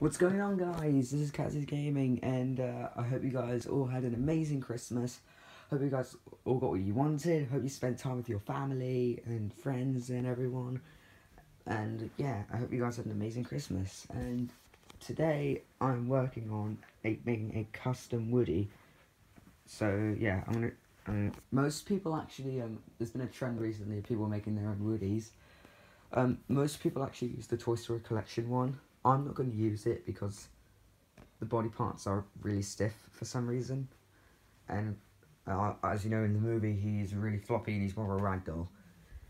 What's going on, guys? This is Catsy's Gaming, and uh, I hope you guys all had an amazing Christmas. Hope you guys all got what you wanted. Hope you spent time with your family and friends and everyone. And yeah, I hope you guys had an amazing Christmas. And today I'm working on a, making a custom Woody. So yeah, I'm gonna. Um, most people actually, um, there's been a trend recently of people making their own Woodies. Um, most people actually use the Toy Story collection one I'm not going to use it because the body parts are really stiff for some reason. And uh, as you know in the movie, he's really floppy and he's more of a ragdoll.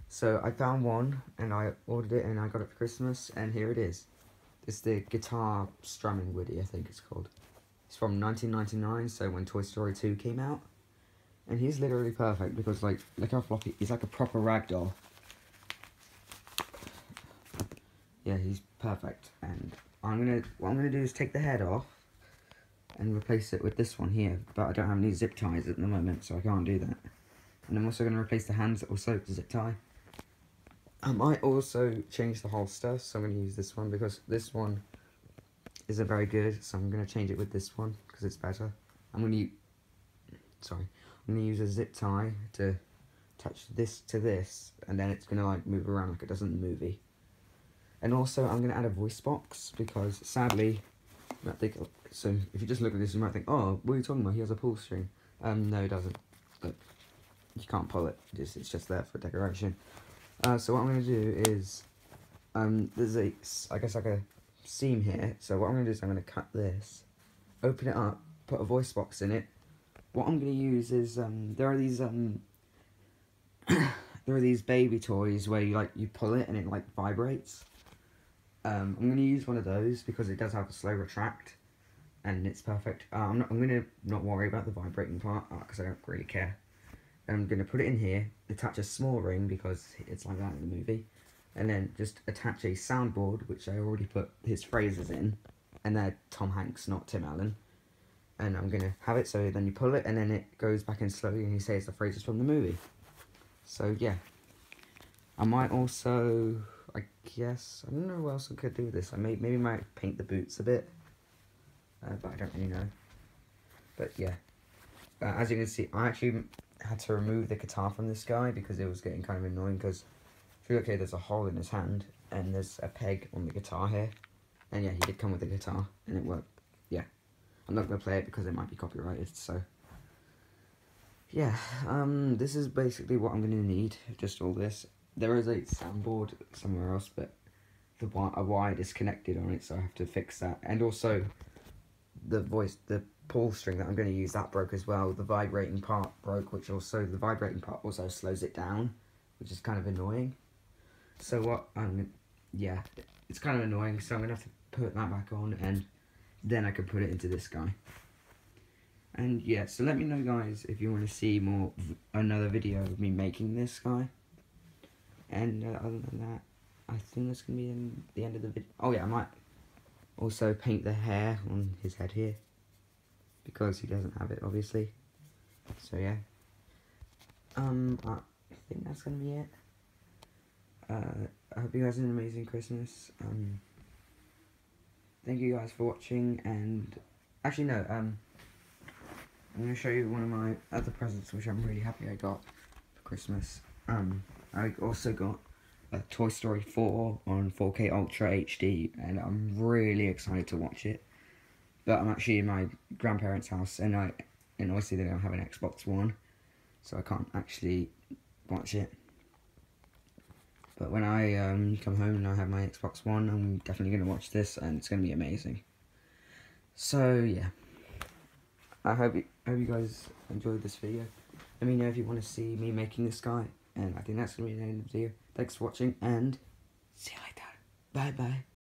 So I found one and I ordered it and I got it for Christmas and here it is. It's the guitar strumming Woody, I think it's called. It's from 1999, so when Toy Story 2 came out. And he's literally perfect because like, look how floppy, he's like a proper ragdoll. Yeah, he's perfect. And I'm gonna, what I'm gonna do is take the head off and replace it with this one here. But I don't have any zip ties at the moment, so I can't do that. And I'm also gonna replace the hands also zip tie. I might also change the holster, so I'm gonna use this one because this one isn't very good. So I'm gonna change it with this one because it's better. I'm gonna, sorry, I'm gonna use a zip tie to attach this to this, and then it's gonna like move around like it does in the movie. And also, I'm going to add a voice box because sadly, I think, so if you just look at this, you might think, oh, what are you talking about? He has a pull string. Um, no, he doesn't. Look, you can't pull it. It's, it's just there for decoration. Uh, so what I'm going to do is, um, there's a, I guess like a seam here. So what I'm going to do is I'm going to cut this, open it up, put a voice box in it. What I'm going to use is, um, there are these, um, there are these baby toys where you like, you pull it and it like vibrates. Um, I'm going to use one of those because it does have a slow retract and it's perfect. Uh, I'm, I'm going to not worry about the vibrating part because uh, I don't really care. And I'm going to put it in here, attach a small ring because it's like that in the movie, and then just attach a soundboard, which I already put his phrases in, and they're Tom Hanks, not Tim Allen. And I'm going to have it so then you pull it and then it goes back in slowly and he says the phrases from the movie. So yeah. I might also I guess, I don't know what else I could do with this. I may, maybe might paint the boots a bit, uh, but I don't really know. But yeah, uh, as you can see, I actually had to remove the guitar from this guy because it was getting kind of annoying because if you look here, there's a hole in his hand and there's a peg on the guitar here. And yeah, he did come with the guitar and it worked. Yeah, I'm not going to play it because it might be copyrighted, so... Yeah, um, this is basically what I'm going to need, just all this there is a soundboard somewhere else, but the a wire disconnected on it, so I have to fix that. And also, the voice, the pull string that I'm going to use, that broke as well. The vibrating part broke, which also, the vibrating part also slows it down, which is kind of annoying. So what, um, yeah, it's kind of annoying, so I'm going to have to put that back on, and then I can put it into this guy. And yeah, so let me know guys if you want to see more, another video of me making this guy. And uh, other than that, I think that's going to be the end of the video. Oh yeah, I might also paint the hair on his head here. Because he doesn't have it, obviously. So yeah. Um, I think that's going to be it. Uh, I hope you guys had an amazing Christmas. Um, thank you guys for watching, and actually no, um, I'm going to show you one of my other presents, which I'm really happy I got for Christmas. Um, I also got a Toy Story 4 on 4K Ultra HD, and I'm really excited to watch it. But I'm actually in my grandparents' house, and I, and obviously they don't have an Xbox One, so I can't actually watch it. But when I um, come home and I have my Xbox One, I'm definitely going to watch this, and it's going to be amazing. So, yeah. I hope you, hope you guys enjoyed this video. Let me know if you want to see me making this guy. And I think that's going to be the end of the video. Thanks for watching and see you later. Bye bye.